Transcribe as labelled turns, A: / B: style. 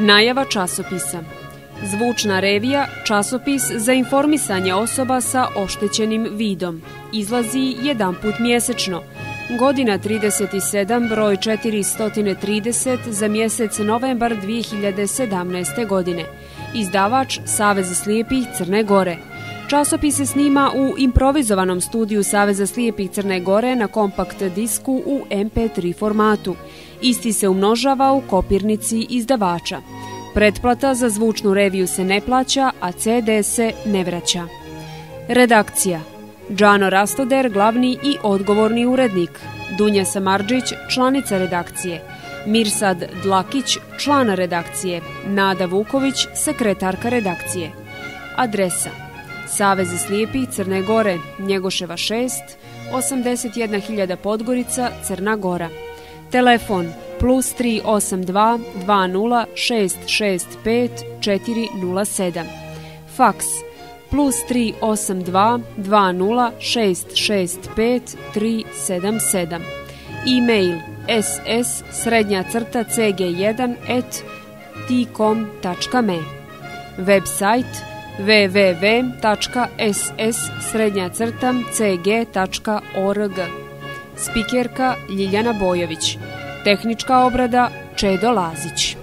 A: Najava časopisa Zvučna revija, časopis za informisanje osoba sa oštećenim vidom. Izlazi jedan put mjesečno. Godina 37, broj 430 za mjesec novembar 2017. godine. Izdavač Savez slijepih Crne Gore. Časopis se snima u improvizovanom studiju Saveza slijepih Crne Gore na kompakt disku u MP3 formatu. Isti se umnožava u kopirnici izdavača. Pretplata za zvučnu reviju se ne plaća, a CD se ne vraća. Redakcija Džano Rastoder, glavni i odgovorni urednik. Dunja Samarđić, članica redakcije. Mirsad Dlakić, člana redakcije. Nada Vuković, sekretarka redakcije. Adresa Savez slijepih Crne Gore, Njegoševa 6, 81.000 Podgorica, Crna Gora. Telefon plus 382 20 665 407. Faks plus 382 20 665 377. E-mail ss srednja crta cg1 at tcom.me Website www.ss srednja crta cg.org Spikerka Ljiljana Bojović. Tehnička obrada Čedo Lazić